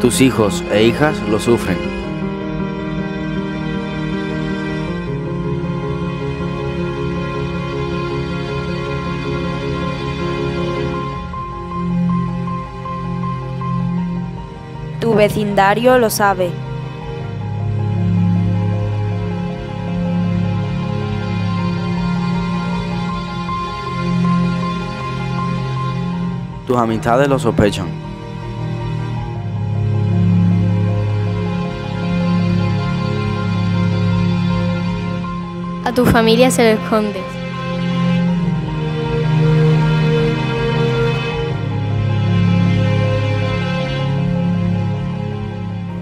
Tus hijos e hijas lo sufren. Tu vecindario lo sabe. Tus amistades lo sospechan. A tu familia se lo escondes.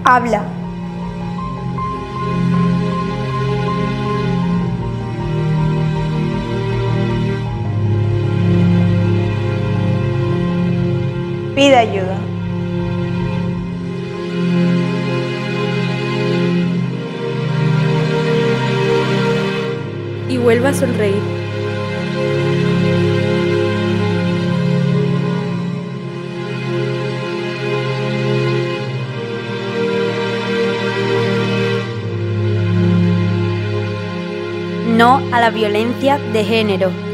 Habla. Pide ayuda. Vuelva a sonreír. No a la violencia de género.